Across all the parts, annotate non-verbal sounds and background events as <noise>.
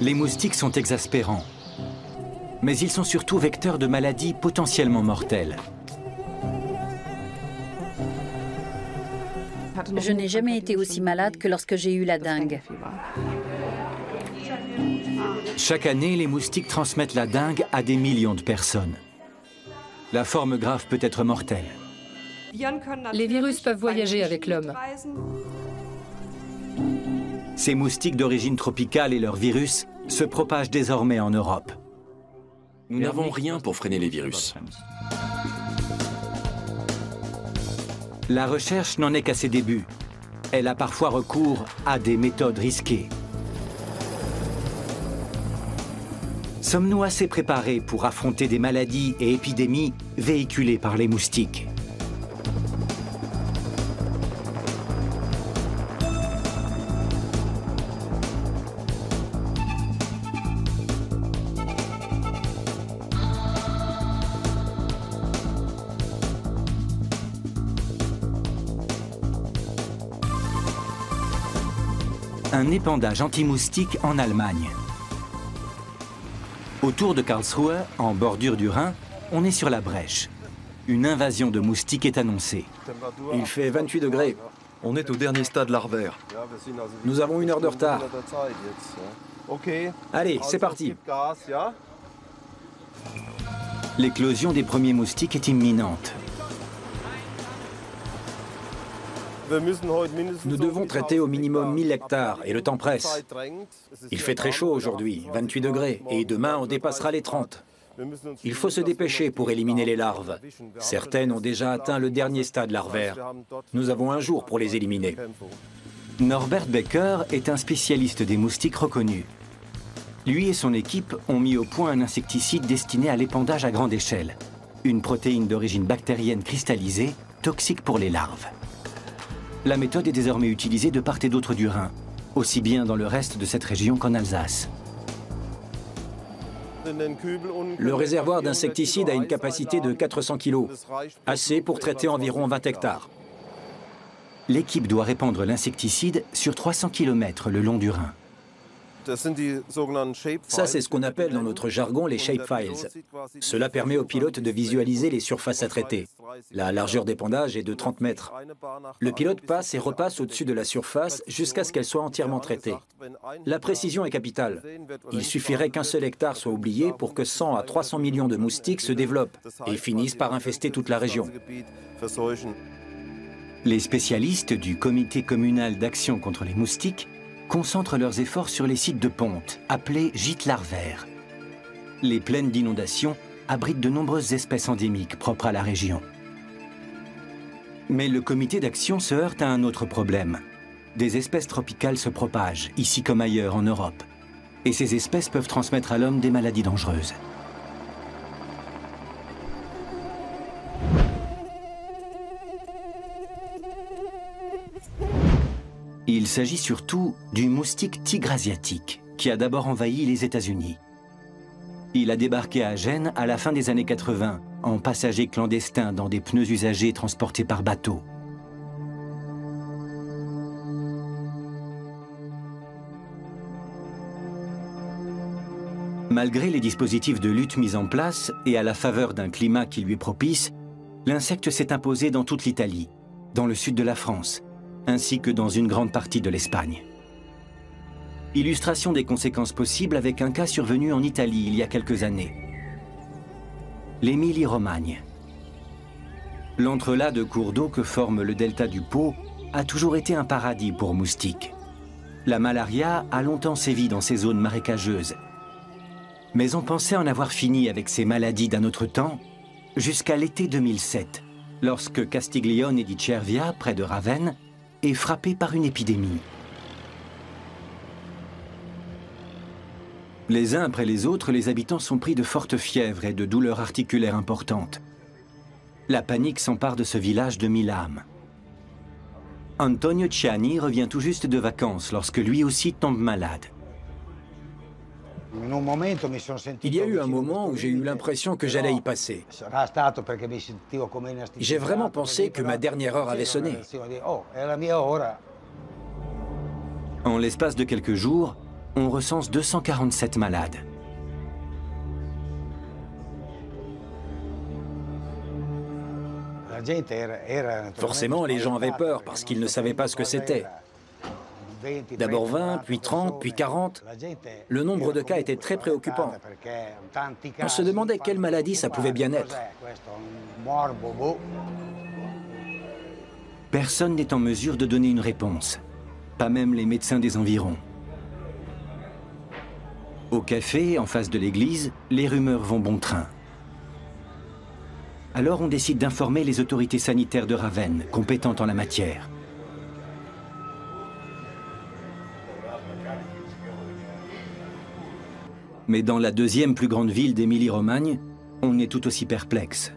Les moustiques sont exaspérants, mais ils sont surtout vecteurs de maladies potentiellement mortelles. Je n'ai jamais été aussi malade que lorsque j'ai eu la dengue. Chaque année, les moustiques transmettent la dengue à des millions de personnes. La forme grave peut être mortelle. Les virus peuvent voyager avec l'homme. Ces moustiques d'origine tropicale et leurs virus se propagent désormais en Europe. Nous n'avons rien pour freiner les virus. La recherche n'en est qu'à ses débuts. Elle a parfois recours à des méthodes risquées. Sommes-nous assez préparés pour affronter des maladies et épidémies véhiculées par les moustiques? Un épandage anti-moustique en Allemagne. Autour de Karlsruhe, en bordure du Rhin, on est sur la brèche. Une invasion de moustiques est annoncée. Il fait 28 degrés. On est au dernier stade larvaire. Nous avons une heure de retard. Allez, c'est parti. L'éclosion des premiers moustiques est imminente. Nous devons traiter au minimum 1000 hectares et le temps presse. Il fait très chaud aujourd'hui, 28 degrés, et demain on dépassera les 30. Il faut se dépêcher pour éliminer les larves. Certaines ont déjà atteint le dernier stade larvaire. Nous avons un jour pour les éliminer. Norbert Becker est un spécialiste des moustiques reconnu. Lui et son équipe ont mis au point un insecticide destiné à l'épandage à grande échelle. Une protéine d'origine bactérienne cristallisée, toxique pour les larves. La méthode est désormais utilisée de part et d'autre du Rhin, aussi bien dans le reste de cette région qu'en Alsace. Le réservoir d'insecticides a une capacité de 400 kg, assez pour traiter environ 20 hectares. L'équipe doit répandre l'insecticide sur 300 km le long du Rhin. Ça, c'est ce qu'on appelle dans notre jargon les shapefiles. Cela permet aux pilotes de visualiser les surfaces à traiter. La largeur d'épandage est de 30 mètres. Le pilote passe et repasse au-dessus de la surface jusqu'à ce qu'elle soit entièrement traitée. La précision est capitale. Il suffirait qu'un seul hectare soit oublié pour que 100 à 300 millions de moustiques se développent et finissent par infester toute la région. Les spécialistes du Comité communal d'action contre les moustiques concentrent leurs efforts sur les sites de ponte, appelés gîtes larvaires. Les plaines d'inondation abritent de nombreuses espèces endémiques propres à la région. Mais le comité d'action se heurte à un autre problème. Des espèces tropicales se propagent, ici comme ailleurs en Europe. Et ces espèces peuvent transmettre à l'homme des maladies dangereuses. S'agit surtout du moustique tigre asiatique, qui a d'abord envahi les États-Unis. Il a débarqué à Gênes à la fin des années 80, en passager clandestin dans des pneus usagés transportés par bateau. Malgré les dispositifs de lutte mis en place et à la faveur d'un climat qui lui est propice, l'insecte s'est imposé dans toute l'Italie, dans le sud de la France, ainsi que dans une grande partie de l'Espagne. Illustration des conséquences possibles avec un cas survenu en Italie il y a quelques années. L'Émilie-Romagne. L'entrelac de cours d'eau que forme le delta du Pô a toujours été un paradis pour moustiques. La malaria a longtemps sévi dans ces zones marécageuses. Mais on pensait en avoir fini avec ces maladies d'un autre temps jusqu'à l'été 2007, lorsque Castiglione di Cervia, près de Ravenne, est frappé par une épidémie. Les uns après les autres, les habitants sont pris de fortes fièvres et de douleurs articulaires importantes. La panique s'empare de ce village de mille âmes. Antonio Ciani revient tout juste de vacances lorsque lui aussi tombe malade. Il y a eu un moment où j'ai eu l'impression que j'allais y passer. J'ai vraiment pensé que ma dernière heure avait sonné. En l'espace de quelques jours, on recense 247 malades. Forcément, les gens avaient peur parce qu'ils ne savaient pas ce que c'était. D'abord 20, puis 30, puis 40. Le nombre de cas était très préoccupant. On se demandait quelle maladie ça pouvait bien être. Personne n'est en mesure de donner une réponse, pas même les médecins des environs. Au café, en face de l'église, les rumeurs vont bon train. Alors on décide d'informer les autorités sanitaires de Ravenne, compétentes en la matière. Mais dans la deuxième plus grande ville d'Émilie-Romagne, on est tout aussi perplexe.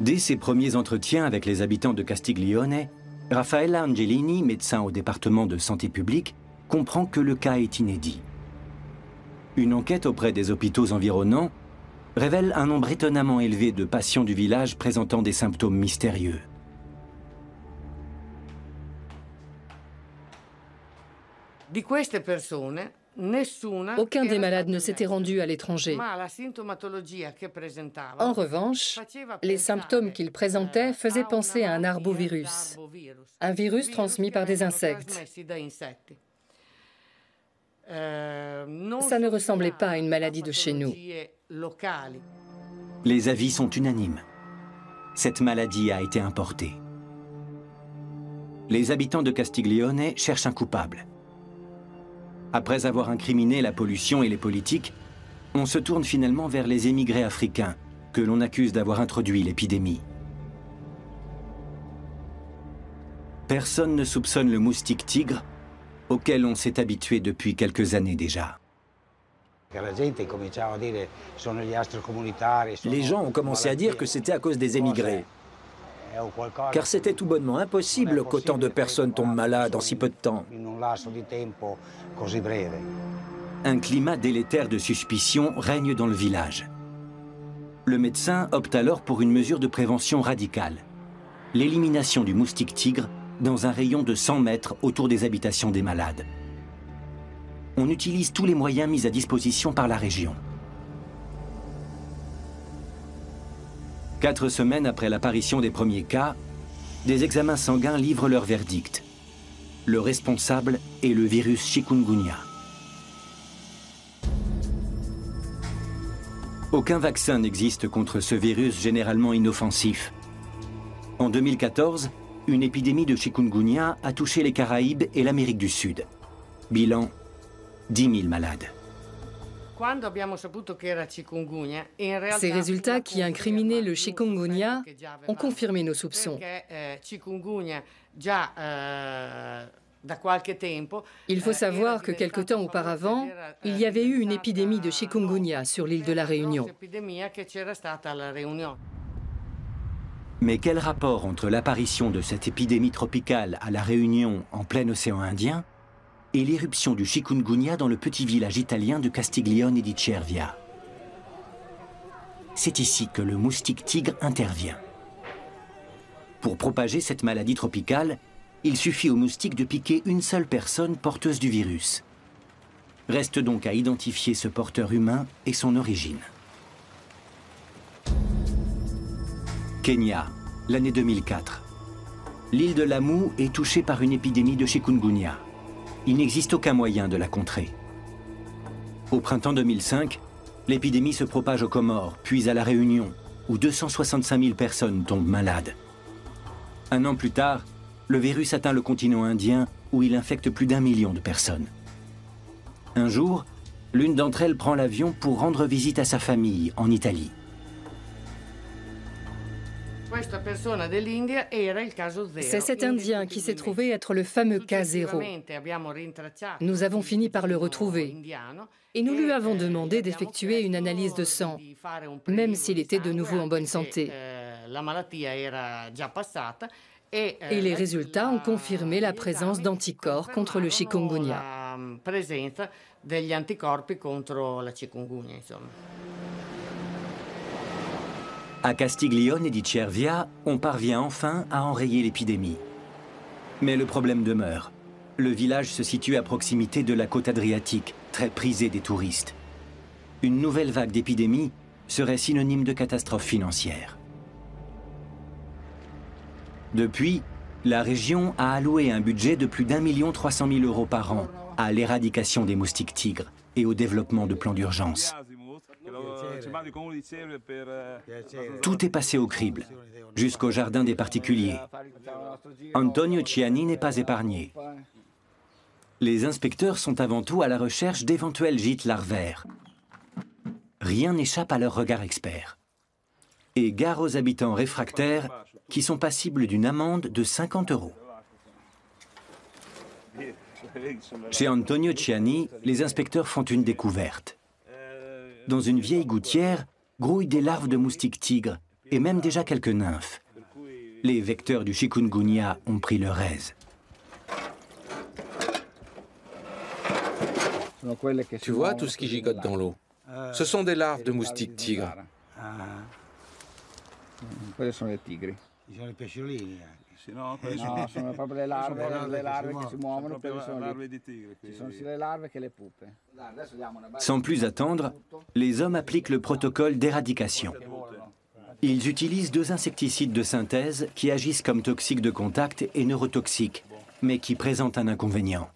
Dès ses premiers entretiens avec les habitants de Castiglione, Raffaella Angelini, médecin au département de santé publique, comprend que le cas est inédit. Une enquête auprès des hôpitaux environnants révèle un nombre étonnamment élevé de patients du village présentant des symptômes mystérieux. Aucun des malades ne s'était rendu à l'étranger. En revanche, les symptômes qu'ils présentaient faisaient penser à un arbovirus, un virus transmis par des insectes. Ça ne ressemblait pas à une maladie de chez nous. Les avis sont unanimes. Cette maladie a été importée. Les habitants de Castiglione cherchent un coupable. Après avoir incriminé la pollution et les politiques, on se tourne finalement vers les émigrés africains, que l'on accuse d'avoir introduit l'épidémie. Personne ne soupçonne le moustique tigre, auquel on s'est habitué depuis quelques années déjà. Les gens ont commencé à dire que c'était à cause des émigrés. Car c'était tout bonnement impossible qu'autant de personnes tombent malades en si peu de temps. Un climat délétère de suspicion règne dans le village. Le médecin opte alors pour une mesure de prévention radicale. L'élimination du moustique tigre dans un rayon de 100 mètres autour des habitations des malades. On utilise tous les moyens mis à disposition par la région. Quatre semaines après l'apparition des premiers cas, des examens sanguins livrent leur verdict. Le responsable est le virus chikungunya. Aucun vaccin n'existe contre ce virus généralement inoffensif. En 2014, une épidémie de chikungunya a touché les Caraïbes et l'Amérique du Sud. Bilan 10 000 malades. Ces résultats qui incriminaient le chikungunya ont confirmé nos soupçons. Eh, il faut eh, savoir que quelque temps auparavant, il y avait eu une épidémie de chikungunya sur l'île de la Réunion. Mais quel rapport entre l'apparition de cette épidémie tropicale à la Réunion en plein océan Indien et l'éruption du chikungunya dans le petit village italien de Castiglione di Cervia. C'est ici que le moustique tigre intervient. Pour propager cette maladie tropicale, il suffit au moustique de piquer une seule personne porteuse du virus. Reste donc à identifier ce porteur humain et son origine. Kenya, l'année 2004. L'île de Lamu est touchée par une épidémie de chikungunya il n'existe aucun moyen de la contrer. Au printemps 2005, l'épidémie se propage aux Comores, puis à La Réunion, où 265 000 personnes tombent malades. Un an plus tard, le virus atteint le continent indien, où il infecte plus d'un million de personnes. Un jour, l'une d'entre elles prend l'avion pour rendre visite à sa famille en Italie. C'est cet Indien qui s'est trouvé être le fameux cas zéro. Nous avons fini par le retrouver et nous lui e, avons eh, demandé d'effectuer une analyse de sang, même s'il était de nouveau en bonne santé. Eh, et les résultats ont confirmé la présence d'anticorps contre le chikungunya. À Castiglione et di Cervia, on parvient enfin à enrayer l'épidémie. Mais le problème demeure. Le village se situe à proximité de la côte adriatique, très prisée des touristes. Une nouvelle vague d'épidémie serait synonyme de catastrophe financière. Depuis, la région a alloué un budget de plus d'un million trois cent mille euros par an à l'éradication des moustiques tigres et au développement de plans d'urgence. Tout est passé au crible, jusqu'au jardin des particuliers. Antonio Ciani n'est pas épargné. Les inspecteurs sont avant tout à la recherche d'éventuels gîtes larvaires. Rien n'échappe à leur regard expert. Et gare aux habitants réfractaires qui sont passibles d'une amende de 50 euros. Chez Antonio Ciani, les inspecteurs font une découverte. Dans une vieille gouttière grouillent des larves de moustiques tigres et même déjà quelques nymphes. Les vecteurs du chikungunya ont pris leur aise. Tu vois tout ce qui gigote dans l'eau Ce sont des larves de moustiques tigres. No, sono <laughs> proprio le larve, le larve che si muovono, quelle sono lì. Ci sono sia le larve che le pupe. Sans plus attendre, les hommes appliquent le protocole d'éradication. Ils utilisent deux insecticides de synthèse qui agissent comme toxiques de contact et neurotoxiques, mais qui présentent un inconvénient.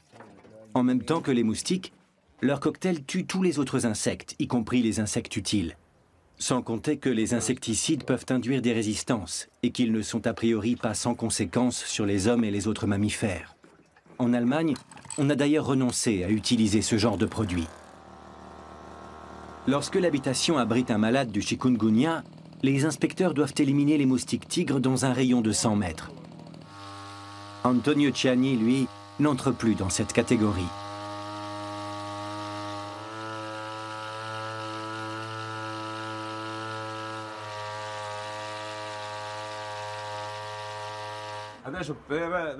En même temps que les moustiques, leur cocktail tue tous les autres insectes, y compris les insectes utiles. Sans compter que les insecticides peuvent induire des résistances et qu'ils ne sont a priori pas sans conséquences sur les hommes et les autres mammifères. En Allemagne, on a d'ailleurs renoncé à utiliser ce genre de produit. Lorsque l'habitation abrite un malade du chikungunya, les inspecteurs doivent éliminer les moustiques tigres dans un rayon de 100 mètres. Antonio Ciani, lui, n'entre plus dans cette catégorie.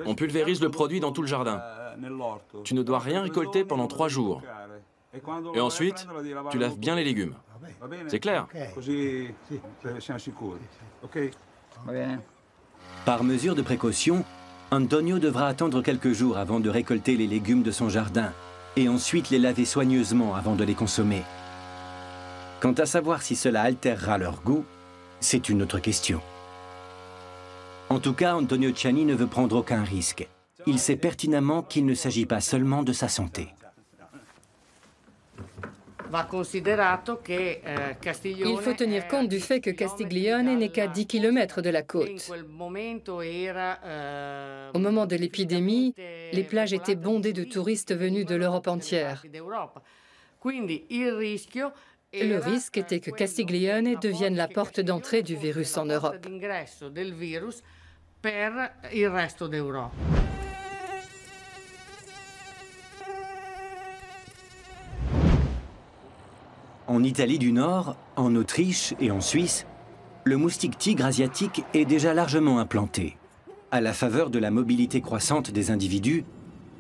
On pulvérise le produit dans tout le jardin. Tu ne dois rien récolter pendant trois jours. Et ensuite, tu laves bien les légumes. C'est clair. Par mesure de précaution, Antonio devra attendre quelques jours avant de récolter les légumes de son jardin et ensuite les laver soigneusement avant de les consommer. Quant à savoir si cela altérera leur goût, c'est une autre question. En tout cas, Antonio Ciani ne veut prendre aucun risque. Il sait pertinemment qu'il ne s'agit pas seulement de sa santé. Eh, Il faut tenir compte du fait que Castiglione n'est qu'à 10 km de la côte. eh, Au moment de l'épidémie, les plages étaient bondées de touristes venus de l'Europe entière. Le risque était que Castiglione devienne la porte d'entrée du virus en Europe. En Italie du Nord, en Autriche et en Suisse, le moustique tigre asiatique est déjà largement implanté. À la faveur de la mobilité croissante des individus,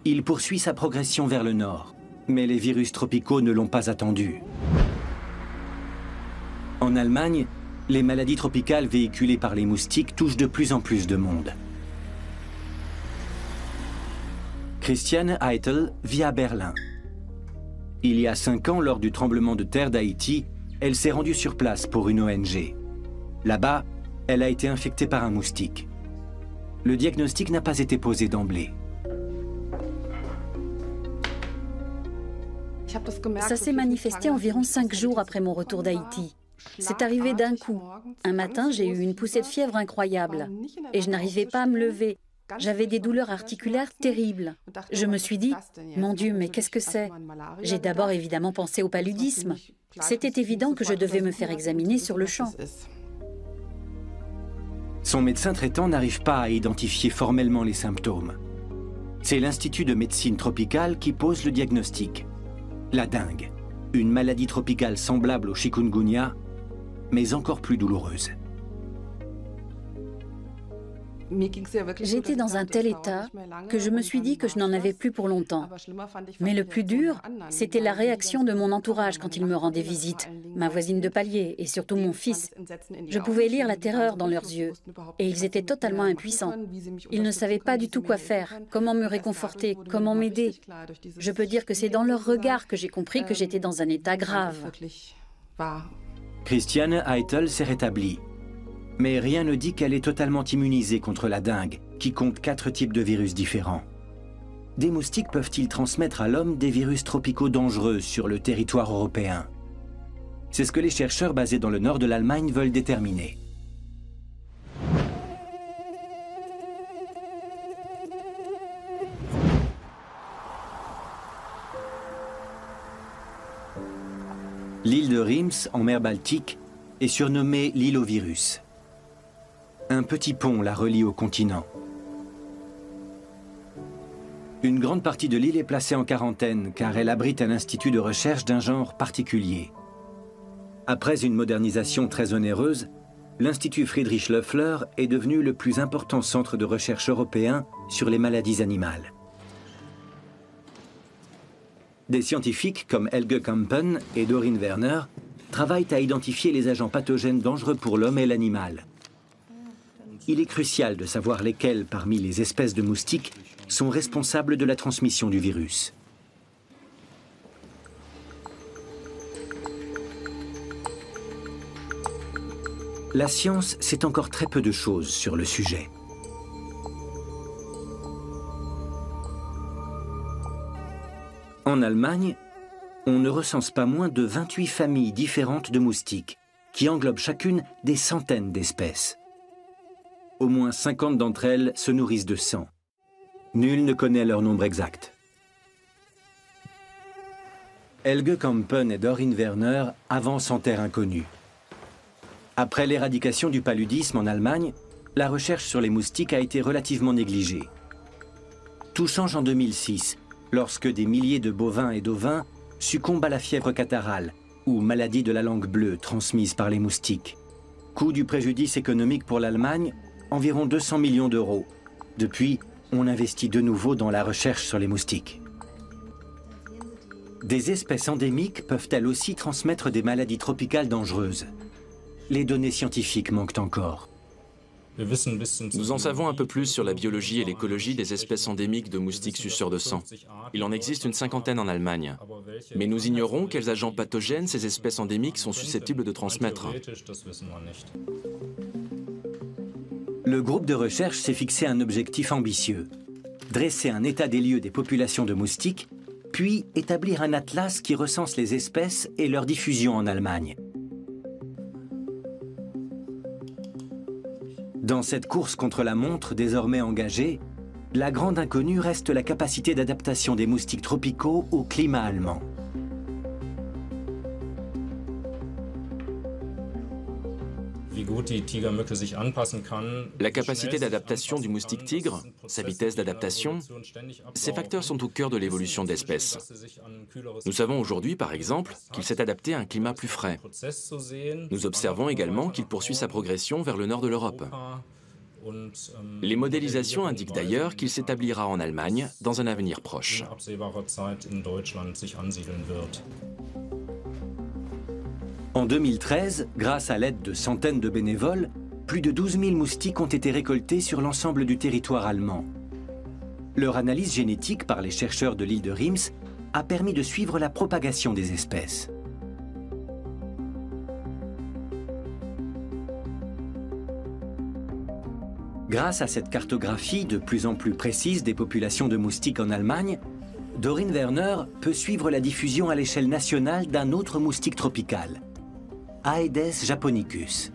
il poursuit sa progression vers le nord. Mais les virus tropicaux ne l'ont pas attendu. En Allemagne, les maladies tropicales véhiculées par les moustiques touchent de plus en plus de monde. Christiane Eitel vit à Berlin. Il y a cinq ans, lors du tremblement de terre d'Haïti, elle s'est rendue sur place pour une ONG. Là-bas, elle a été infectée par un moustique. Le diagnostic n'a pas été posé d'emblée. Ça s'est manifesté environ cinq jours après mon retour d'Haïti. C'est arrivé d'un coup. Un matin, j'ai eu une poussée de fièvre incroyable et je n'arrivais pas à me lever. J'avais des douleurs articulaires terribles. Je me suis dit, mon Dieu, mais qu'est-ce que c'est? J'ai d'abord évidemment pensé au paludisme. C'était évident que je devais me faire examiner sur le champ. Son médecin traitant n'arrive pas à identifier formellement les symptômes. C'est l'Institut de médecine tropicale qui pose le diagnostic. La dengue, une maladie tropicale semblable au chikungunya, mais encore plus douloureuse. J'étais dans un tel état que je me suis dit que je n'en avais plus pour longtemps. Mais le plus dur, c'était la réaction de mon entourage quand ils me rendaient visite, ma voisine de palier et surtout mon fils. Je pouvais lire la terreur dans leurs yeux et ils étaient totalement impuissants. Ils ne savaient pas du tout quoi faire, comment me réconforter, comment m'aider. Je peux dire que c'est dans leur regard que j'ai compris que j'étais dans un état grave. Christiane Eitel s'est rétablie. Mais rien ne dit qu'elle est totalement immunisée contre la dengue, qui compte quatre types de virus différents. Des moustiques peuvent-ils transmettre à l'homme des virus tropicaux dangereux sur le territoire européen? C'est ce que les chercheurs basés dans le nord de l'Allemagne veulent déterminer. L'île de Rims, en mer Baltique, est surnommée l'île au virus. Un petit pont la relie au continent. Une grande partie de l'île est placée en quarantaine car elle abrite un institut de recherche d'un genre particulier. Après une modernisation très onéreuse, l'Institut Friedrich Loeffler est devenu le plus important centre de recherche européen sur les maladies animales. Des scientifiques comme Helge Kampen et Doreen Werner travaillent à identifier les agents pathogènes dangereux pour l'homme et l'animal il est crucial de savoir lesquelles parmi les espèces de moustiques sont responsables de la transmission du virus. La science sait encore très peu de choses sur le sujet. En Allemagne, on ne recense pas moins de 28 familles différentes de moustiques, qui englobent chacune des centaines d'espèces. Au moins 50 d'entre elles se nourrissent de sang. Nul ne connaît leur nombre exact. Helge Kampen et Doreen Werner avancent en terre inconnue. Après l'éradication du paludisme en Allemagne, la recherche sur les moustiques a été relativement négligée. Tout change en 2006, lorsque des milliers de bovins et d'ovins succombent à la fièvre catarrhale, ou maladie de la langue bleue transmise par les moustiques. Coût du préjudice économique pour l'Allemagne, environ 200 millions d'euros. Depuis, on investit de nouveau dans la recherche sur les moustiques. Des espèces endémiques peuvent elles aussi transmettre des maladies tropicales dangereuses? Les données scientifiques manquent encore. Nous en savons un peu plus sur la biologie et l'écologie des espèces endémiques de moustiques suceurs de sang. Il en existe une cinquantaine en Allemagne. Mais nous ignorons quels agents pathogènes ces espèces endémiques sont susceptibles de transmettre le groupe de recherche s'est fixé un objectif ambitieux. Dresser un état des lieux des populations de moustiques, puis établir un atlas qui recense les espèces et leur diffusion en Allemagne. Dans cette course contre la montre désormais engagée, la grande inconnue reste la capacité d'adaptation des moustiques tropicaux au climat allemand. La capacité d'adaptation du moustique tigre, sa vitesse d'adaptation, ces facteurs sont au cœur de l'évolution d'espèces. Nous savons aujourd'hui, par exemple, qu'il s'est adapté à un climat plus frais. Nous observons également qu'il poursuit sa progression vers le nord de l'Europe. Ähm, Les modélisations indiquent d'ailleurs qu'il s'établira en Allemagne dans un avenir proche. En 2013, grâce à l'aide de centaines de bénévoles, plus de 12 000 moustiques ont été récoltés sur l'ensemble du territoire allemand. Leur analyse génétique par les chercheurs de l'île de Rims a permis de suivre la propagation des espèces. Grâce à cette cartographie de plus en plus précise des populations de moustiques en Allemagne, Doreen Werner peut suivre la diffusion à l'échelle nationale d'un autre moustique tropical, Aedes japonicus.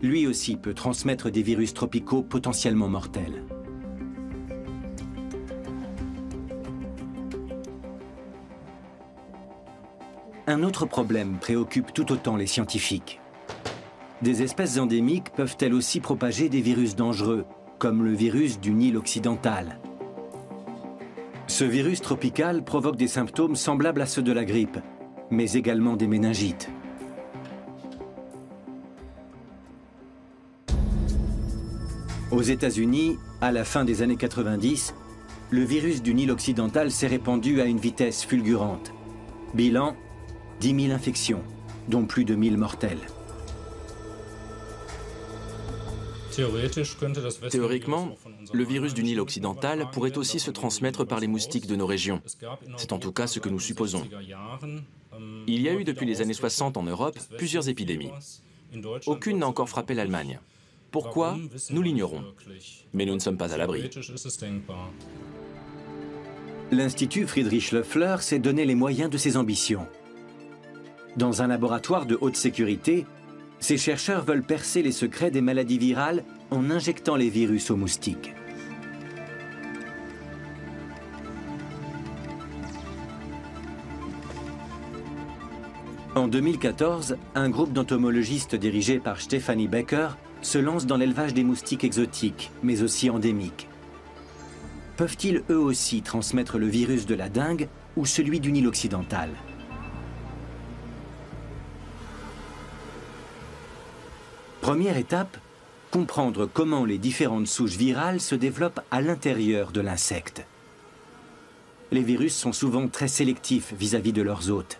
Lui aussi peut transmettre des virus tropicaux potentiellement mortels. Un autre problème préoccupe tout autant les scientifiques. Des espèces endémiques peuvent elles aussi propager des virus dangereux, comme le virus du Nil occidental. Ce virus tropical provoque des symptômes semblables à ceux de la grippe, mais également des méningites. Aux États-Unis, à la fin des années 90, le virus du Nil occidental s'est répandu à une vitesse fulgurante. Bilan 10 000 infections, dont plus de 1000 mortels. Théoriquement, le virus du Nil occidental pourrait aussi se transmettre par les moustiques de nos régions. C'est en tout cas ce que nous supposons. Il y a eu depuis les années 60 en Europe plusieurs épidémies. Aucune n'a encore frappé l'Allemagne. Pourquoi Nous l'ignorons. Mais nous ne sommes pas à l'abri. L'Institut Friedrich Loeffler s'est donné les moyens de ses ambitions. Dans un laboratoire de haute sécurité, ces chercheurs veulent percer les secrets des maladies virales en injectant les virus aux moustiques. En 2014, un groupe d'entomologistes dirigé par Stephanie Becker se lance dans l'élevage des moustiques exotiques, mais aussi endémiques. Peuvent-ils eux aussi transmettre le virus de la dengue ou celui du Nil occidental? Première étape, comprendre comment les différentes souches virales se développent à l'intérieur de l'insecte. Les virus sont souvent très sélectifs vis-à-vis de leurs hôtes.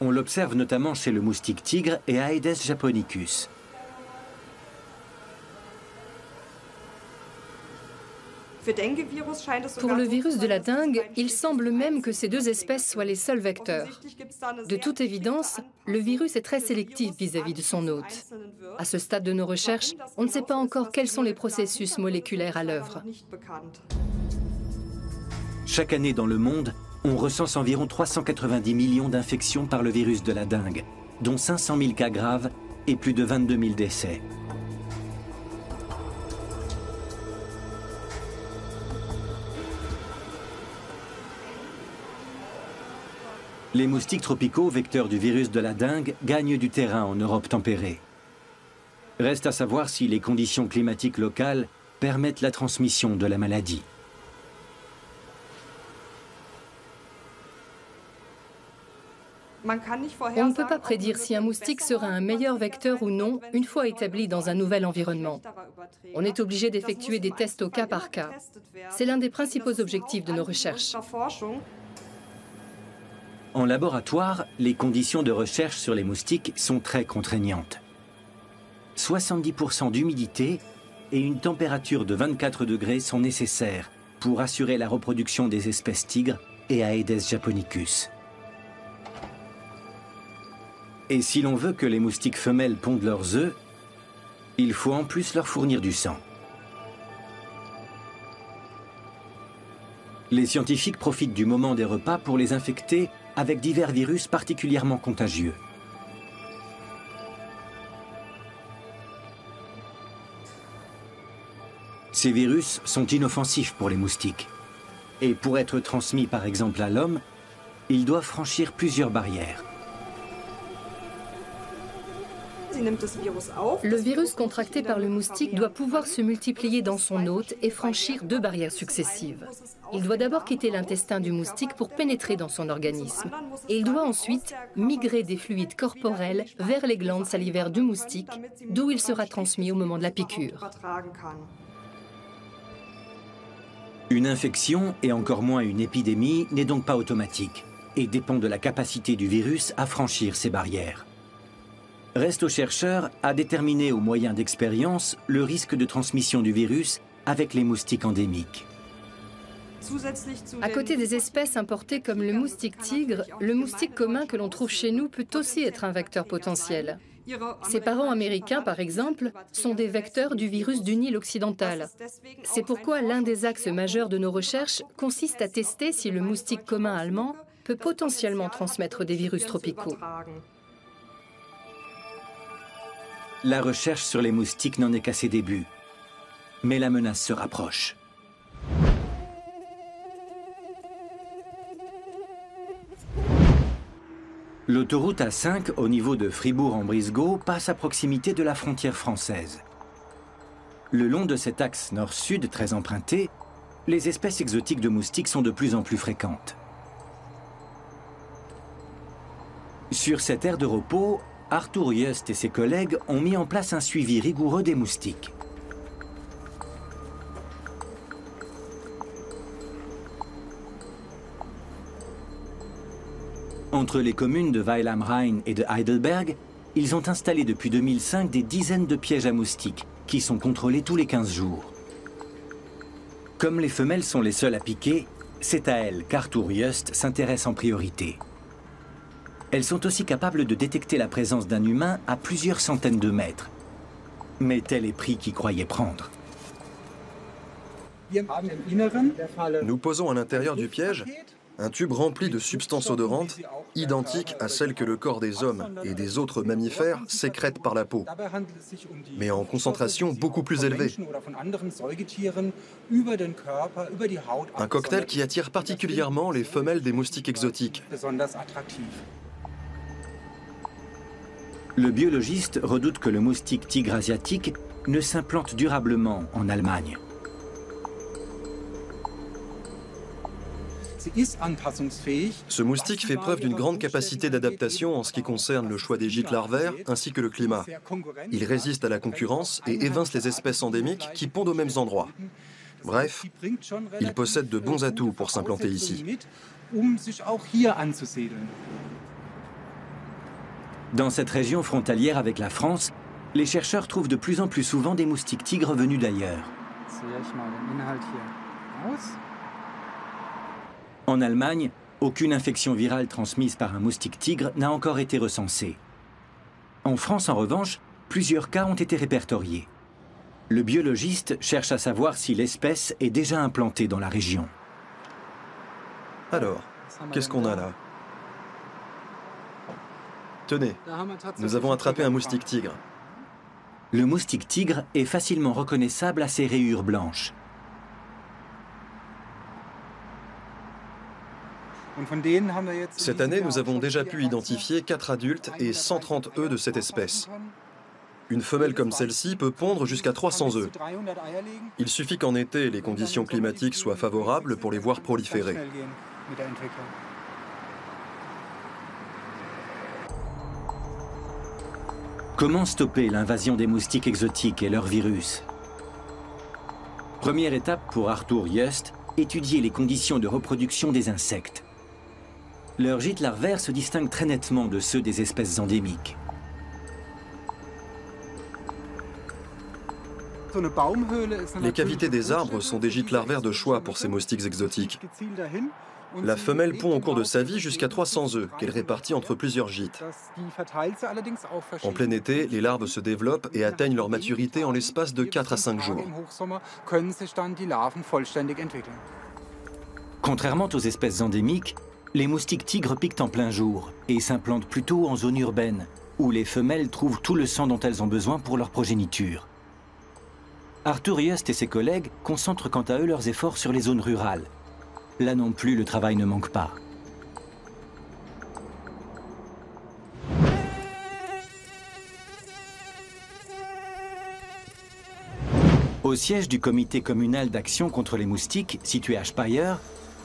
On l'observe notamment chez le moustique tigre et Aedes japonicus. Pour le virus de la dengue, il semble même que ces deux espèces soient les seuls vecteurs. De toute évidence, le virus est très sélectif vis-à-vis de son hôte. À ce stade de nos recherches, on ne sait pas encore quels sont les processus moléculaires à l'œuvre. Chaque année dans le monde, on recense environ 390 millions d'infections par le virus de la dengue, dont 500 000 cas graves et plus de 22 000 décès. Les moustiques tropicaux, vecteurs du virus de la dengue, gagnent du terrain en Europe tempérée. Reste à savoir si les conditions climatiques locales permettent la transmission de la maladie. On ne peut pas prédire si un moustique sera un meilleur vecteur ou non une fois établi dans un nouvel environnement. On est obligé d'effectuer des tests au cas par cas. C'est l'un des principaux objectifs de nos recherches. En laboratoire, les conditions de recherche sur les moustiques sont très contraignantes. 70% d'humidité et une température de 24 degrés sont nécessaires pour assurer la reproduction des espèces tigres et Aedes japonicus. Et si l'on veut que les moustiques femelles pondent leurs œufs, il faut en plus leur fournir du sang. Les scientifiques profitent du moment des repas pour les infecter avec divers virus particulièrement contagieux. Ces virus sont inoffensifs pour les moustiques. Et pour être transmis par exemple à l'homme, ils doivent franchir plusieurs barrières. Le virus contracté par le moustique doit pouvoir se multiplier dans son hôte et franchir deux barrières successives. Il doit d'abord quitter l'intestin du moustique pour pénétrer dans son organisme. Et il doit ensuite migrer des fluides corporels vers les glandes salivaires du moustique, d'où il sera transmis au moment de la piqûre. Une infection, et encore moins une épidémie, n'est donc pas automatique et dépend de la capacité du virus à franchir ces barrières. Reste aux chercheurs à déterminer au moyen d'expérience le risque de transmission du virus avec les moustiques endémiques. À côté des espèces importées comme le moustique tigre, le moustique commun que l'on trouve chez nous peut aussi être un vecteur potentiel. Ses parents américains, par exemple, sont des vecteurs du virus du Nil occidental. C'est pourquoi l'un des axes majeurs de nos recherches consiste à tester si le moustique commun allemand peut potentiellement transmettre des virus tropicaux. La recherche sur les moustiques n'en est qu'à ses débuts. Mais la menace se rapproche. L'autoroute A5 au niveau de Fribourg-en-Brisgau passe à proximité de la frontière française. Le long de cet axe nord-sud très emprunté, les espèces exotiques de moustiques sont de plus en plus fréquentes. Sur cette aire de repos, Arthur Yost et ses collègues ont mis en place un suivi rigoureux des moustiques. Entre les communes de weil am Rhein et de Heidelberg, ils ont installé depuis 2005 des dizaines de pièges à moustiques qui sont contrôlés tous les 15 jours. Comme les femelles sont les seules à piquer, c'est à elles qu'Arthur Yost s'intéresse en priorité. Elles sont aussi capables de détecter la présence d'un humain à plusieurs centaines de mètres. Mais tel est pris qui croyait prendre. Nous posons à l'intérieur du piège un tube rempli de substances odorantes identiques à celles que le corps des hommes et des autres mammifères sécrètent par la peau, mais en concentration beaucoup plus élevée. Un cocktail qui attire particulièrement les femelles des moustiques exotiques. Le biologiste redoute que le moustique tigre asiatique ne s'implante durablement en Allemagne. Ce moustique fait preuve d'une grande capacité d'adaptation en ce qui concerne le choix des gîtes larvaires ainsi que le climat. Il résiste à la concurrence et évince les espèces endémiques qui pondent aux mêmes endroits. Bref, il possède de bons atouts pour s'implanter ici. Dans cette région frontalière avec la France, les chercheurs trouvent de plus en plus souvent des moustiques tigres venus d'ailleurs. En Allemagne, aucune infection virale transmise par un moustique tigre n'a encore été recensée. En France, en revanche, plusieurs cas ont été répertoriés. Le biologiste cherche à savoir si l'espèce est déjà implantée dans la région. Alors, qu'est-ce qu'on a là? Tenez, nous avons attrapé un moustique tigre. Le moustique tigre est facilement reconnaissable à ses rayures blanches. Cette année, nous avons déjà pu identifier 4 adultes et 130 œufs de cette espèce. Une femelle comme celle-ci peut pondre jusqu'à 300 œufs. Il suffit qu'en été, les conditions climatiques soient favorables pour les voir proliférer. Comment stopper l'invasion des moustiques exotiques et leurs virus Première étape pour Arthur Just, étudier les conditions de reproduction des insectes. Leurs gîtes larvaires se distinguent très nettement de ceux des espèces endémiques. Les cavités des arbres sont des gîtes larvaires de choix pour ces moustiques exotiques. La femelle pond au cours de sa vie jusqu'à 300 œufs qu'elle répartit entre plusieurs gîtes. En plein été, les larves se développent et atteignent leur maturité en l'espace de 4 à 5 jours. Contrairement aux espèces endémiques, les moustiques tigres piquent en plein jour et s'implantent plutôt en zone urbaine, où les femelles trouvent tout le sang dont elles ont besoin pour leur progéniture. Arthur Yost et ses collègues concentrent quant à eux leurs efforts sur les zones rurales. Là non plus, le travail ne manque pas. Au siège du comité communal d'action contre les moustiques, situé à Speyer,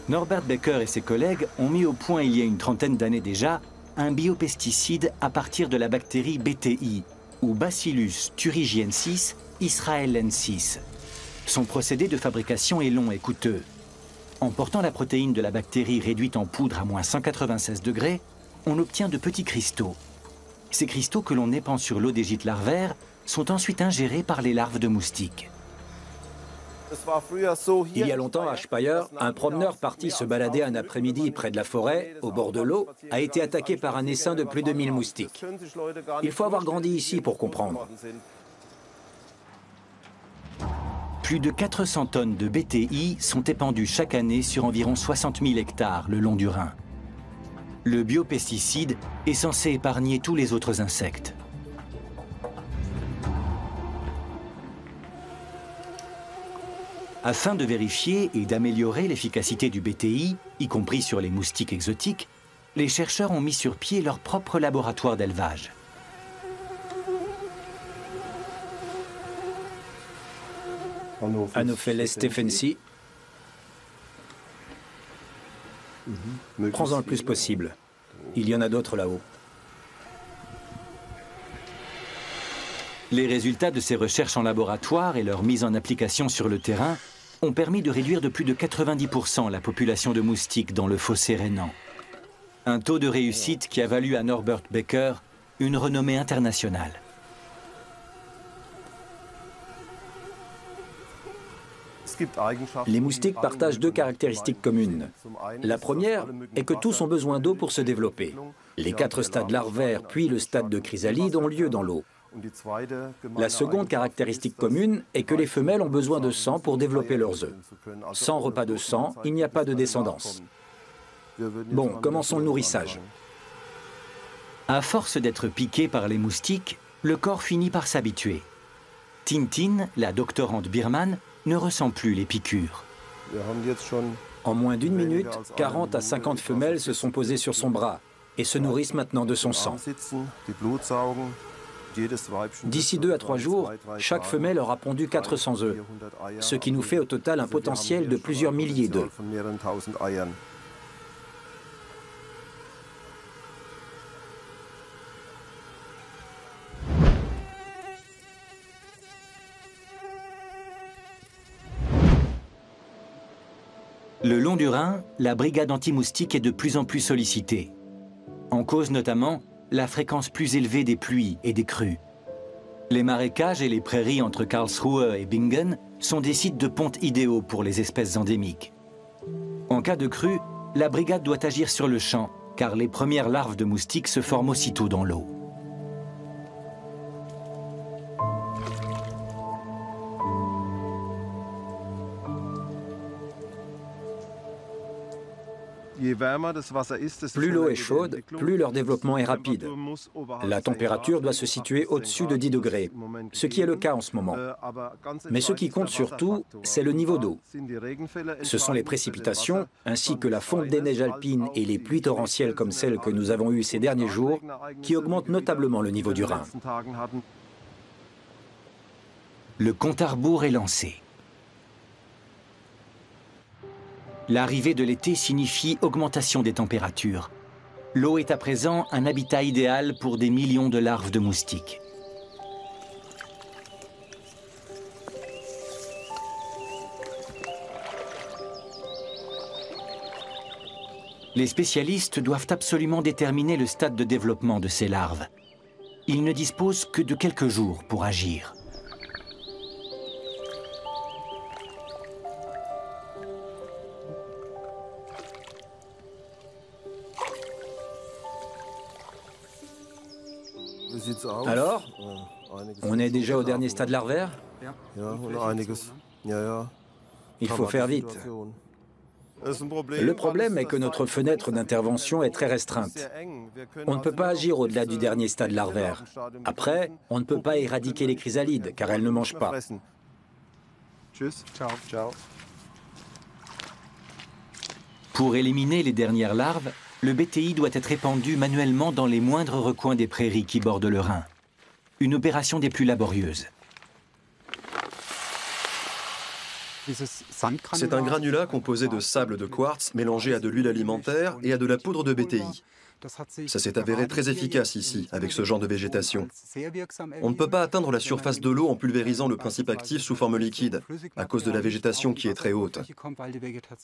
Norbert Becker et ses collègues ont mis au point il y a une trentaine d'années déjà un biopesticide à partir de la bactérie BTI, ou Bacillus thuringiensis israelensis. Son procédé de fabrication est long et coûteux. En portant la protéine de la bactérie réduite en poudre à moins 196 degrés, on obtient de petits cristaux. Ces cristaux que l'on épand sur l'eau des gîtes larvaires sont ensuite ingérés par les larves de moustiques. Il y a longtemps, à Speyer, un promeneur parti se balader un après-midi près de la forêt, au bord de l'eau, a été attaqué par un essaim de plus de 1000 moustiques. Il faut avoir grandi ici pour comprendre. Plus de 400 tonnes de BTI sont épandues chaque année sur environ 60 000 hectares le long du Rhin. Le biopesticide est censé épargner tous les autres insectes. Afin de vérifier et d'améliorer l'efficacité du BTI, y compris sur les moustiques exotiques, les chercheurs ont mis sur pied leur propre laboratoire d'élevage. Anopheles stephensi. Prends-en le plus possible. Il y en a d'autres là-haut. Les résultats de ces recherches en laboratoire et leur mise en application sur le terrain ont permis de réduire de plus de 90% la population de moustiques dans le fossé rhénan. Un taux de réussite qui a valu à Norbert Becker une renommée internationale. Les moustiques partagent deux caractéristiques communes. La première est que tous ont besoin d'eau pour se développer. Les quatre stades larvaires puis le stade de chrysalide ont lieu dans l'eau. La seconde caractéristique commune est que les femelles ont besoin de sang pour développer leurs œufs. Sans repas de sang, il n'y a pas de descendance. Bon, commençons le nourrissage. À force d'être piqué par les moustiques, le corps finit par s'habituer. Tintin, la doctorante birmane, ne ressent plus les piqûres. En moins d'une minute, 40 à 50 femelles se sont posées sur son bras et se nourrissent maintenant de son sang. D'ici deux à trois jours, chaque femelle aura pondu 400 œufs, ce qui nous fait au total un potentiel de plusieurs milliers d'œufs. La brigade anti-moustique est de plus en plus sollicitée. En cause notamment la fréquence plus élevée des pluies et des crues. Les marécages et les prairies entre Karlsruhe et Bingen sont des sites de ponte idéaux pour les espèces endémiques. En cas de crue, la brigade doit agir sur le champ, car les premières larves de moustiques se forment aussitôt dans l'eau. Plus l'eau est chaude, plus leur développement est rapide. La température doit se situer au-dessus de 10 degrés, ce qui est le cas en ce moment. Mais ce qui compte surtout, c'est le niveau d'eau. Ce sont les précipitations, ainsi que la fonte des neiges alpines et les pluies torrentielles comme celles que nous avons eues ces derniers jours, qui augmentent notablement le niveau du Rhin. Le compte à rebours est lancé. L'arrivée de l'été signifie augmentation des températures. L'eau est à présent un habitat idéal pour des millions de larves de moustiques. Les spécialistes doivent absolument déterminer le stade de développement de ces larves. Ils ne disposent que de quelques jours pour agir. Alors On est déjà au dernier stade larvaire Il faut faire vite. Le problème est que notre fenêtre d'intervention est très restreinte. On ne peut pas agir au-delà du dernier stade larvaire. Après, on ne peut pas éradiquer les chrysalides, car elles ne mangent pas. Pour éliminer les dernières larves, le BTI doit être répandu manuellement dans les moindres recoins des prairies qui bordent le Rhin. Une opération des plus laborieuses. C'est un granulat composé de sable de quartz mélangé à de l'huile alimentaire et à de la poudre de BTI. Ça s'est avéré très efficace ici, avec ce genre de végétation. On ne peut pas atteindre la surface de l'eau en pulvérisant le principe actif sous forme liquide, à cause de la végétation qui est très haute.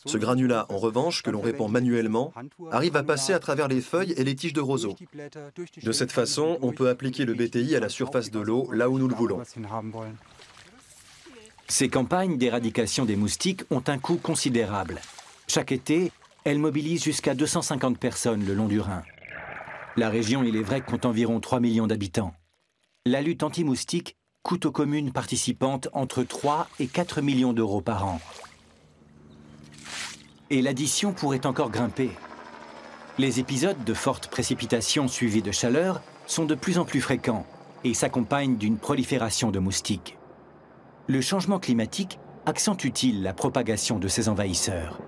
Ce granulat, en revanche, que l'on répand manuellement, arrive à passer à travers les feuilles et les tiges de roseau. De cette façon, on peut appliquer le BTI à la surface de l'eau, là où nous le voulons. Ces campagnes d'éradication des moustiques ont un coût considérable. Chaque été, elle mobilise jusqu'à 250 personnes le long du Rhin. La région, il est vrai, compte environ 3 millions d'habitants. La lutte anti-moustique coûte aux communes participantes entre 3 et 4 millions d'euros par an. Et l'addition pourrait encore grimper. Les épisodes de fortes précipitations suivies de chaleur sont de plus en plus fréquents et s'accompagnent d'une prolifération de moustiques. Le changement climatique accentue-t-il la propagation de ces envahisseurs?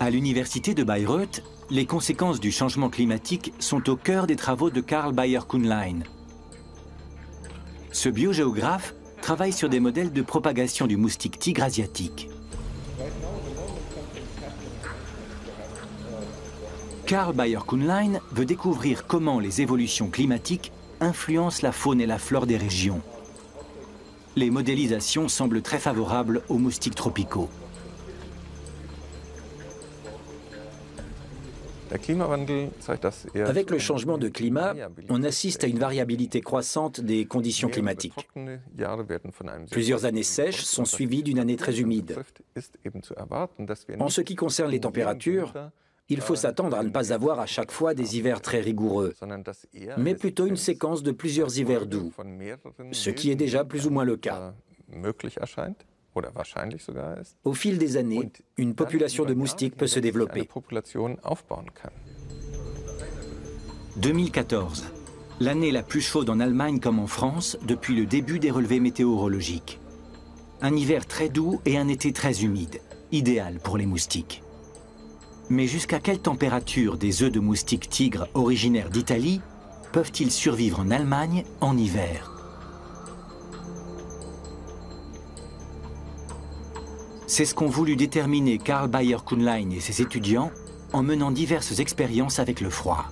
À l'université de Bayreuth, les conséquences du changement climatique sont au cœur des travaux de Karl Bayer-Kuhnlein. Ce biogéographe travaille sur des modèles de propagation du moustique tigre asiatique. Karl Bayer-Kuhnlein veut découvrir comment les évolutions climatiques influencent la faune et la flore des régions. les modélisations semblent très favorables aux moustiques tropicaux. Avec le changement de climat, on assiste à une variabilité croissante des conditions climatiques. Plusieurs années sèches sont suivies d'une année très humide. En ce qui concerne les températures, il faut s'attendre à ne pas avoir à chaque fois des hivers très rigoureux, mais plutôt une séquence de plusieurs hivers doux, ce qui est déjà plus ou moins le cas. Au fil des années, une population de moustiques peut se développer. 2014, l'année la plus chaude en Allemagne comme en France depuis le début des relevés météorologiques. Un hiver très doux et un été très humide, idéal pour les moustiques. Mais jusqu'à quelle température des œufs de moustiques tigres originaires d'Italie peuvent-ils survivre en Allemagne en hiver? C'est ce qu'ont voulu déterminer Karl Bayer-Kuhnlein et ses étudiants en menant diverses expériences avec le froid.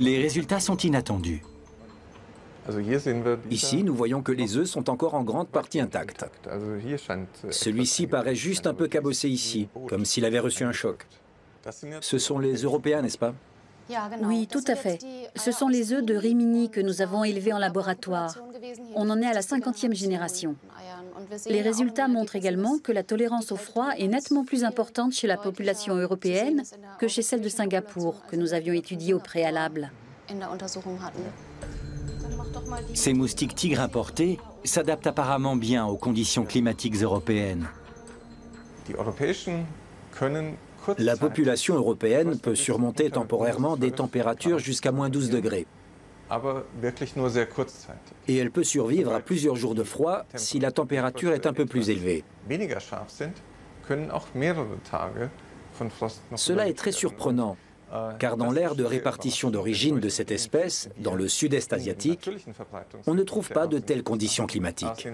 Les résultats sont inattendus. Ici, nous voyons que les œufs sont encore en grande partie intacts. Celui-ci paraît juste un peu cabossé ici, comme s'il avait reçu un choc. Ce sont les Européens, n'est-ce pas? Oui, tout à fait. Ce sont les œufs de Rimini que nous avons élevés en laboratoire. On en est à la 50e génération. Les résultats montrent également que la tolérance au froid est nettement plus importante chez la population européenne que chez celle de Singapour, que nous avions étudiée au préalable. Ces moustiques tigres importés s'adaptent apparemment bien aux conditions climatiques européennes. La population européenne peut surmonter temporairement des températures jusqu'à moins 12 degrés. Et elle peut survivre à plusieurs jours de froid si la température est un peu plus élevée. Cela est très surprenant, car dans l'aire de répartition d'origine de cette espèce, dans le sud-est asiatique, on ne trouve pas de telles conditions climatiques.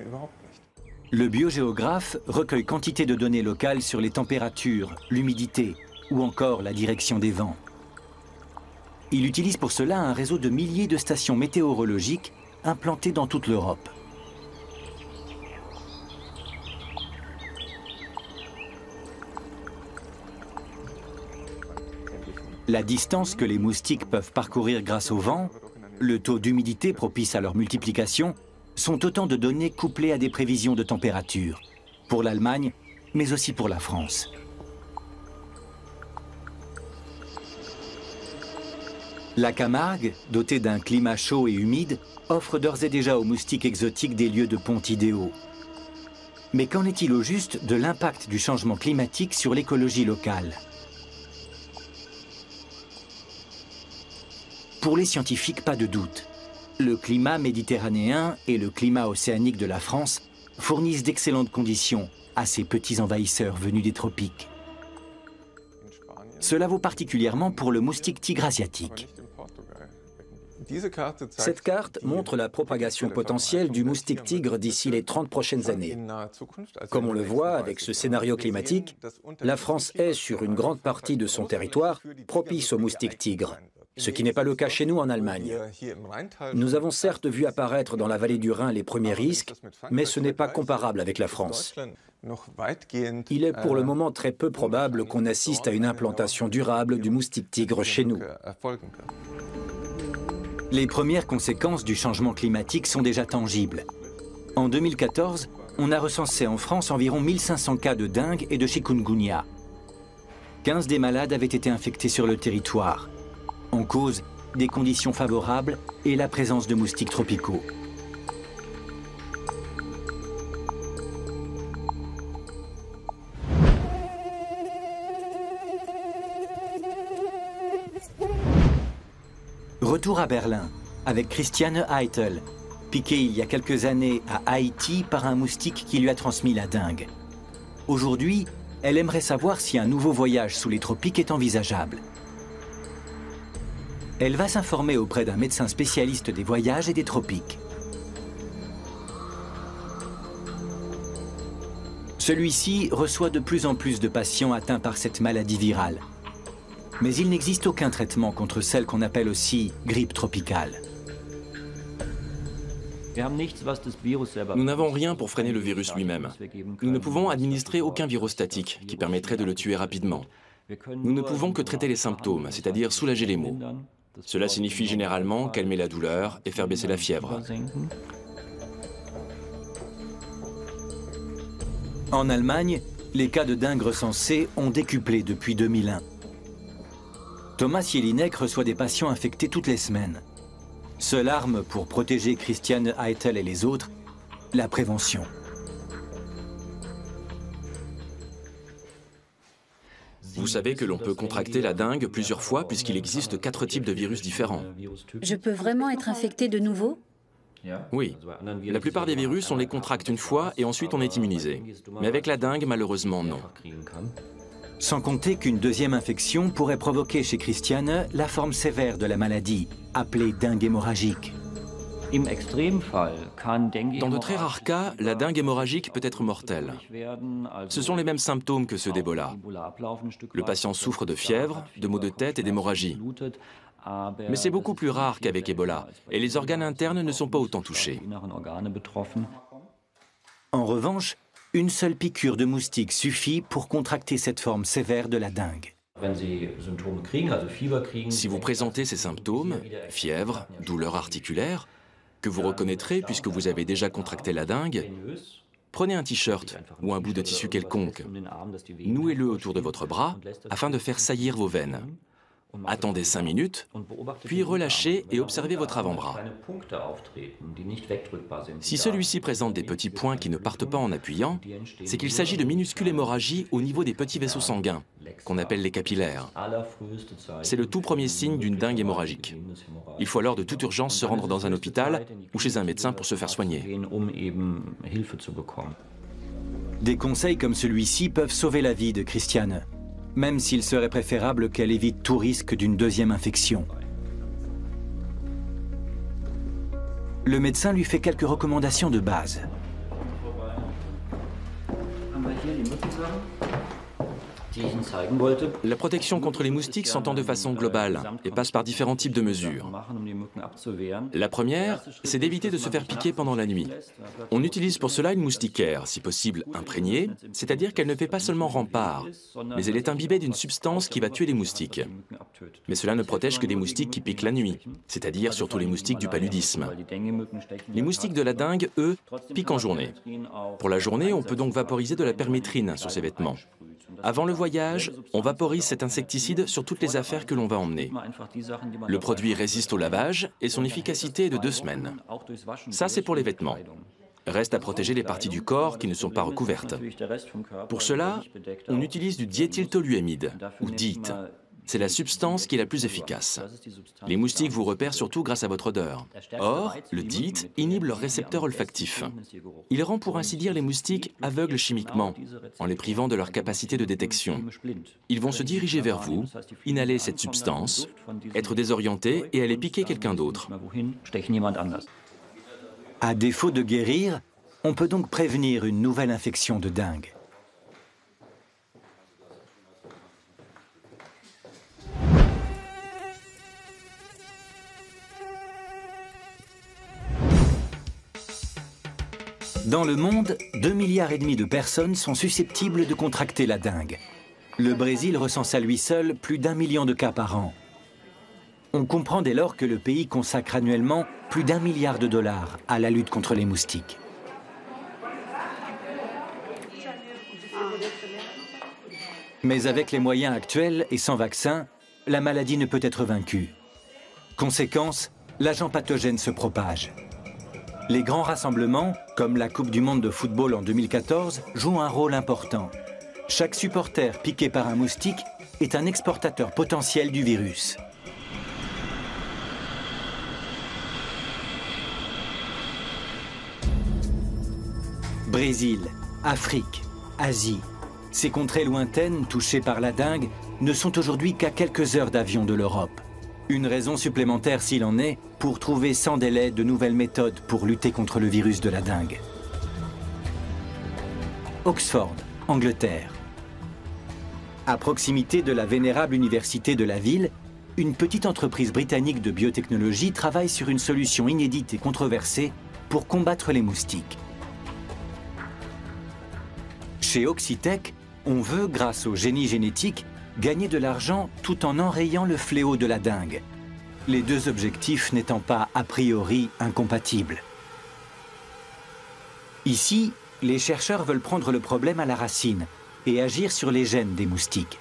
Le biogéographe recueille quantité de données locales sur les températures, l'humidité ou encore la direction des vents. Il utilise pour cela un réseau de milliers de stations météorologiques implantées dans toute l'Europe. La distance que les moustiques peuvent parcourir grâce au vent, le taux d'humidité propice à leur multiplication, sont autant de données couplées à des prévisions de température, pour l'Allemagne, mais aussi pour la France. La Camargue, dotée d'un climat chaud et humide, offre d'ores et déjà aux moustiques exotiques des lieux de ponte idéaux. Mais qu'en est-il au juste de l'impact du changement climatique sur l'écologie locale? Pour les scientifiques, pas de doute. Le climat méditerranéen et le climat océanique de la France fournissent d'excellentes conditions à ces petits envahisseurs venus des tropiques. Cela vaut particulièrement pour le moustique tigre asiatique. Cette carte montre la propagation potentielle du moustique tigre d'ici les 30 prochaines années. Comme on le voit avec ce scénario climatique, la France est, sur une grande partie de son territoire, propice au moustique tigre ce qui n'est pas le cas chez nous en Allemagne. Nous avons certes vu apparaître dans la vallée du Rhin les premiers risques, mais ce n'est pas comparable avec la France. Il est pour le moment très peu probable qu'on assiste à une implantation durable du moustique tigre chez nous. Les premières conséquences du changement climatique sont déjà tangibles. En 2014, on a recensé en France environ 1500 cas de dengue et de chikungunya. 15 des malades avaient été infectés sur le territoire. En cause, des conditions favorables et la présence de moustiques tropicaux. Retour à Berlin avec Christiane Eitel, piquée il y a quelques années à Haïti par un moustique qui lui a transmis la dengue. Aujourd'hui, elle aimerait savoir si un nouveau voyage sous les tropiques est envisageable. Elle va s'informer auprès d'un médecin spécialiste des voyages et des tropiques. Celui-ci reçoit de plus en plus de patients atteints par cette maladie virale. Mais il n'existe aucun traitement contre celle qu'on appelle aussi grippe tropicale. Nous n'avons rien pour freiner le virus lui-même. Nous ne pouvons administrer aucun virostatique qui permettrait de le tuer rapidement. Nous ne pouvons que traiter les symptômes, c'est-à-dire soulager les maux. Cela signifie généralement calmer la douleur et faire baisser la fièvre. En Allemagne, les cas de dingue recensés ont décuplé depuis 2001. Thomas Jelinek reçoit des patients infectés toutes les semaines. Seule arme pour protéger Christiane Heitel et les autres, la prévention. Savez que l'on peut contracter la dengue plusieurs fois puisqu'il existe quatre types de virus différents. Je peux vraiment être infecté de nouveau? Oui. La plupart des virus, on les contracte une fois et ensuite on est immunisé. Mais avec la dengue, malheureusement, non. Sans compter qu'une deuxième infection pourrait provoquer chez Christiane la forme sévère de la maladie, appelée dengue hémorragique. Dans de très rares cas, la dengue hémorragique peut être mortelle. Ce sont les mêmes symptômes que ceux d'Ebola. Le patient souffre de fièvre, de maux de tête et d'hémorragie. Mais c'est beaucoup plus rare qu'avec Ebola, et les organes internes ne sont pas autant touchés. En revanche, une seule piqûre de moustique suffit pour contracter cette forme sévère de la dengue. Si vous présentez ces symptômes, fièvre, douleur articulaire, que vous reconnaîtrez puisque vous avez déjà contracté la dengue, prenez un t-shirt ou un bout de tissu quelconque, nouez-le autour de votre bras afin de faire saillir vos veines. Attendez 5 minutes, puis relâchez et observez votre avant-bras. Si celui-ci présente des petits points qui ne partent pas en appuyant, c'est qu'il s'agit de minuscules hémorragies au niveau des petits vaisseaux sanguins, qu'on appelle les capillaires. C'est le tout premier signe d'une dengue hémorragique. Il faut alors de toute urgence se rendre dans un hôpital ou chez un médecin pour se faire soigner. Des conseils comme celui-ci peuvent sauver la vie de Christiane même s'il serait préférable qu'elle évite tout risque d'une deuxième infection. Le médecin lui fait quelques recommandations de base. La protection contre les moustiques s'entend de façon globale et passe par différents types de mesures. La première, c'est d'éviter de se faire piquer pendant la nuit. On utilise pour cela une moustiquaire, si possible imprégnée, c'est-à-dire qu'elle ne fait pas seulement rempart, mais elle est imbibée d'une substance qui va tuer les moustiques. Mais cela ne protège que des moustiques qui piquent la nuit, c'est-à-dire surtout les moustiques du paludisme. Les moustiques de la dengue, eux, piquent en journée. Pour la journée, on peut donc vaporiser de la permétrine sur ses vêtements. Avant le voyage, on vaporise cet insecticide sur toutes les affaires que l'on va emmener. Le produit résiste au lavage et son efficacité est de deux semaines. Ça, c'est pour les vêtements. Reste à protéger les parties du corps qui ne sont pas recouvertes. Pour cela, on utilise du diéthyltoluamide, ou DEET. C'est la substance qui est la plus efficace. Les moustiques vous repèrent surtout grâce à votre odeur. Or, le DEET inhibe leurs récepteurs olfactifs. Il rend pour ainsi dire les moustiques aveugles chimiquement, en les privant de leur capacité de détection. Ils vont se diriger vers vous, inhaler cette substance, être désorientés et aller piquer quelqu'un d'autre. À défaut de guérir, on peut donc prévenir une nouvelle infection de dengue. Dans le monde, 2 milliards et demi de personnes sont susceptibles de contracter la dengue. Le Brésil recense à lui seul plus d'un million de cas par an. On comprend dès lors que le pays consacre annuellement plus d'un milliard de dollars à la lutte contre les moustiques. Mais avec les moyens actuels et sans vaccin, la maladie ne peut être vaincue. Conséquence, l'agent pathogène se propage. Les grands rassemblements, comme la Coupe du Monde de football en 2014, jouent un rôle important. Chaque supporter piqué par un moustique est un exportateur potentiel du virus. Brésil, Afrique, Asie. Ces contrées lointaines touchées par la dengue ne sont aujourd'hui qu'à quelques heures d'avion de l'Europe. Une raison supplémentaire, s'il en est, pour trouver sans délai de nouvelles méthodes pour lutter contre le virus de la dengue. Oxford, Angleterre. À proximité de la vénérable université de la ville, une petite entreprise britannique de biotechnologie travaille sur une solution inédite et controversée pour combattre les moustiques. Chez Oxitec, on veut, grâce au génie génétique, gagner de l'argent tout en enrayant le fléau de la dengue. Les deux objectifs n'étant pas a priori incompatibles. Ici, les chercheurs veulent prendre le problème à la racine et agir sur les gènes des moustiques.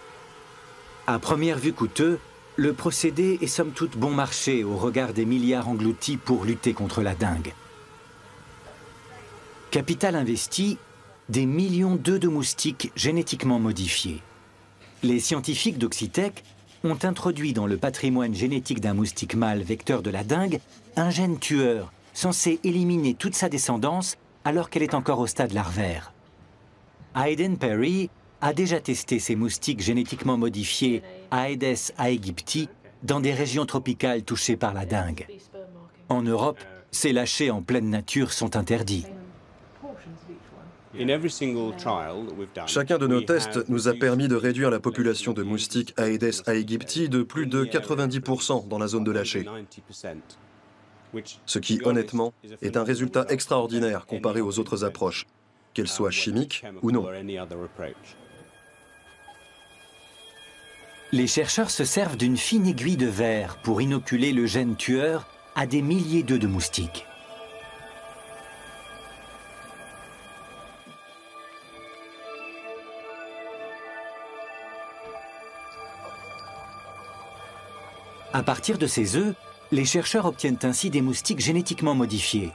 À première vue coûteux, le procédé est somme toute bon marché au regard des milliards engloutis pour lutter contre la dengue. Capital investi, des millions d'œufs de moustiques génétiquement modifiés. Les scientifiques d'Oxitec ont introduit dans le patrimoine génétique d'un moustique mâle vecteur de la dengue un gène tueur censé éliminer toute sa descendance alors qu'elle est encore au stade larvaire. Hayden Perry a déjà testé ces moustiques génétiquement modifiés Aedes aegypti dans des régions tropicales touchées par la dengue. En Europe, ces lâchers en pleine nature sont interdits. Chacun de nos tests nous a permis de réduire la population de moustiques Aedes aegypti de plus de 90% dans la zone de lâcher. Ce qui, honnêtement, est un résultat extraordinaire comparé aux autres approches, qu'elles soient chimiques ou non. Les chercheurs se servent d'une fine aiguille de verre pour inoculer le gène tueur à des milliers d'œufs de moustiques. À partir de ces œufs, les chercheurs obtiennent ainsi des moustiques génétiquement modifiés.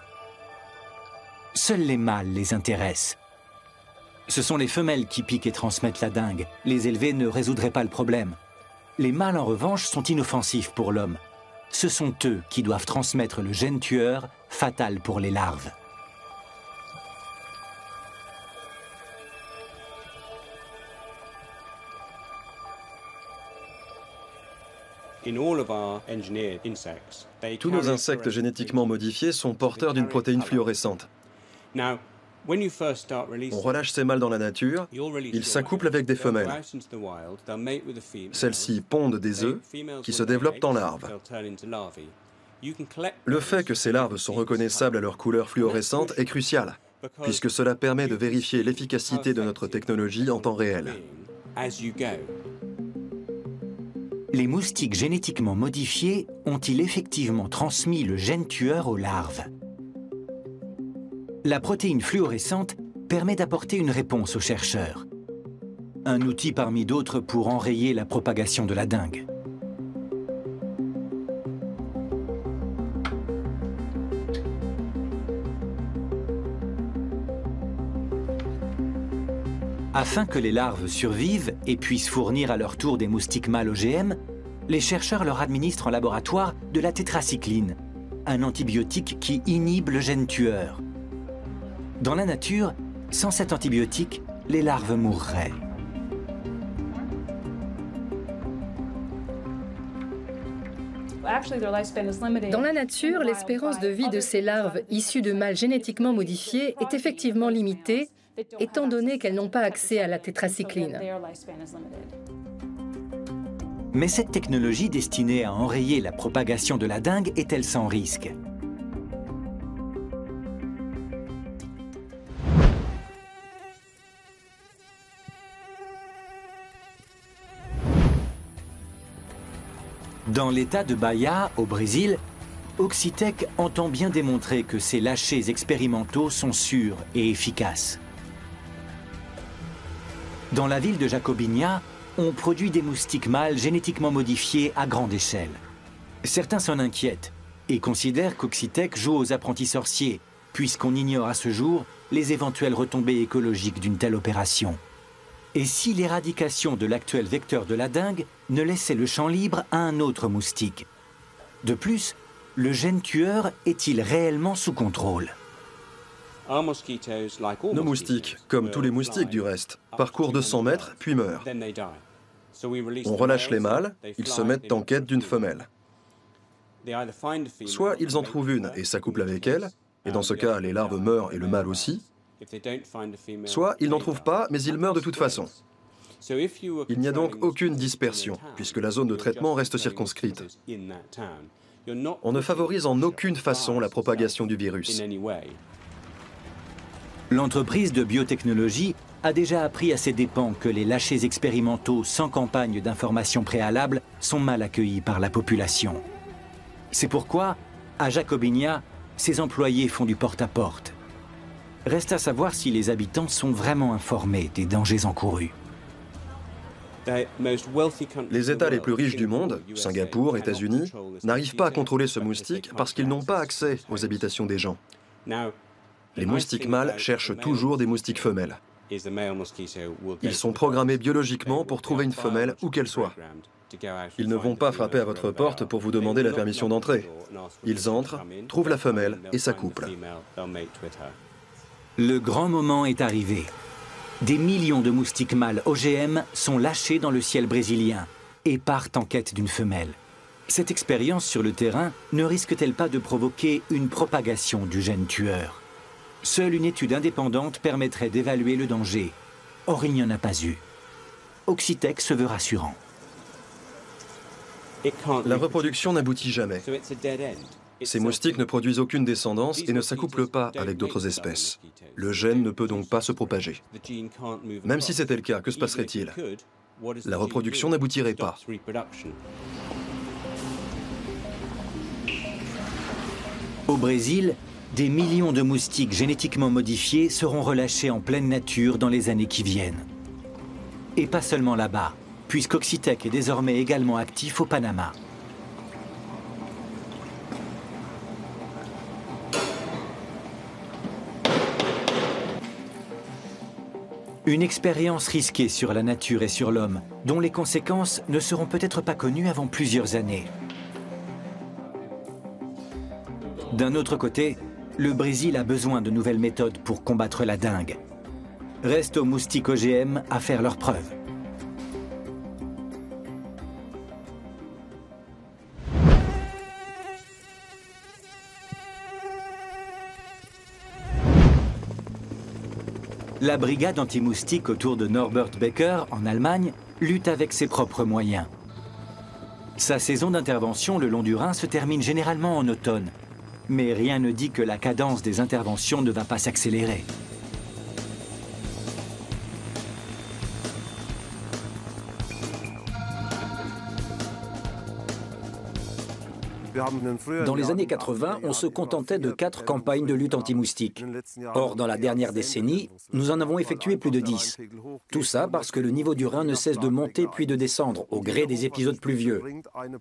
Seuls les mâles les intéressent. Ce sont les femelles qui piquent et transmettent la dengue. Les élevés ne résoudraient pas le problème. Les mâles, en revanche, sont inoffensifs pour l'homme. Ce sont eux qui doivent transmettre le gène tueur, fatal pour les larves. Tous nos insectes génétiquement modifiés sont porteurs d'une protéine fluorescente. On relâche ces mâles dans la nature, ils s'accouplent avec des femelles. Celles-ci pondent des œufs qui se développent en larves. Le fait que ces larves sont reconnaissables à leur couleur fluorescente est crucial, puisque cela permet de vérifier l'efficacité de notre technologie en temps réel les moustiques génétiquement modifiés ont-ils effectivement transmis le gène tueur aux larves La protéine fluorescente permet d'apporter une réponse aux chercheurs. Un outil parmi d'autres pour enrayer la propagation de la dengue. Afin que les larves survivent et puissent fournir à leur tour des moustiques mâles OGM, les chercheurs leur administrent en laboratoire de la tétracycline, un antibiotique qui inhibe le gène tueur. Dans la nature, sans cet antibiotique, les larves mourraient. Dans la nature, l'espérance de vie de ces larves issues de mâles génétiquement modifiés est effectivement limitée étant donné qu'elles n'ont pas accès à la tétracycline. Mais cette technologie destinée à enrayer la propagation de la dengue est-elle sans risque? Dans l'état de Bahia, au Brésil, Oxitec entend bien démontrer que ces lâchers expérimentaux sont sûrs et efficaces. Dans la ville de Jacobinha, on produit des moustiques mâles génétiquement modifiés à grande échelle. Certains s'en inquiètent et considèrent qu'Oxitec joue aux apprentis sorciers, puisqu'on ignore à ce jour les éventuelles retombées écologiques d'une telle opération. Et si l'éradication de l'actuel vecteur de la dengue ne laissait le champ libre à un autre moustique? De plus, le gène tueur est-il réellement sous contrôle? Nos moustiques, comme tous les moustiques du reste, parcourent 200 mètres puis meurent. On relâche les mâles, ils se mettent en quête d'une femelle. Soit ils en trouvent une et s'accouplent avec elle, et dans ce cas, les larves meurent et le mâle aussi. Soit ils n'en trouvent pas, mais ils meurent de toute façon. Il n'y a donc aucune dispersion, puisque la zone de traitement reste circonscrite. On ne favorise en aucune façon la propagation du virus. L'entreprise de biotechnologie a déjà appris à ses dépens que les lâchers expérimentaux sans campagne d'information préalable sont mal accueillis par la population. C'est pourquoi, à Jacobinia, ses employés font du porte-à-porte. Reste à savoir si les habitants sont vraiment informés des dangers encourus. Les États les plus riches du monde, Singapour, États-Unis, n'arrivent pas à contrôler ce moustique parce qu'ils n'ont pas accès aux habitations des gens. Les moustiques mâles cherchent toujours des moustiques femelles. Ils sont programmés biologiquement pour trouver une femelle où qu'elle soit. Ils ne vont pas frapper à votre porte pour vous demander la permission d'entrer. Ils entrent, trouvent la femelle et s'accouplent. Le grand moment est arrivé. Des millions de moustiques mâles OGM sont lâchés dans le ciel brésilien et partent en quête d'une femelle. Cette expérience sur le terrain ne risque-t-elle pas de provoquer une propagation du gène tueur? Seule une étude indépendante permettrait d'évaluer le danger. Or, il n'y en a pas eu. Oxitec se veut rassurant. La reproduction n'aboutit jamais. Ces moustiques ne produisent aucune descendance et ne s'accouplent pas avec d'autres espèces. Le gène ne peut donc pas se propager. Même si c'était le cas, que se passerait-il? La reproduction n'aboutirait pas. Au Brésil, des millions de moustiques génétiquement modifiés seront relâchés en pleine nature dans les années qui viennent. Et pas seulement là-bas, puisqu'Oxitec est désormais également actif au Panama. Une expérience risquée sur la nature et sur l'homme, dont les conséquences ne seront peut-être pas connues avant plusieurs années. D'un autre côté, le Brésil a besoin de nouvelles méthodes pour combattre la dengue. Reste aux moustiques OGM à faire leurs preuves. La brigade anti-moustique autour de Norbert Becker, en Allemagne, lutte avec ses propres moyens. Sa saison d'intervention le long du Rhin se termine généralement en automne, mais rien ne dit que la cadence des interventions ne va pas s'accélérer. Dans les années 80, on se contentait de quatre campagnes de lutte anti-moustique. Or, dans la dernière décennie, nous en avons effectué plus de dix. Tout ça parce que le niveau du Rhin ne cesse de monter puis de descendre au gré des épisodes pluvieux.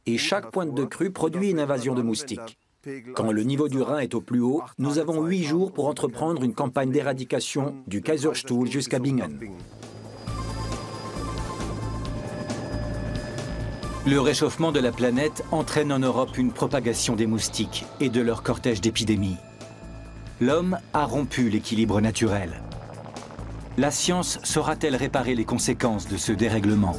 Et chaque pointe de crue produit une invasion de moustiques. Quand le niveau du Rhin est au plus haut, nous avons huit jours pour entreprendre une campagne d'éradication du Kaiserstuhl jusqu'à Bingen. Le réchauffement de la planète entraîne en Europe une propagation des moustiques et de leur cortège d'épidémies. L'homme a rompu l'équilibre naturel. La science saura-t-elle réparer les conséquences de ce dérèglement?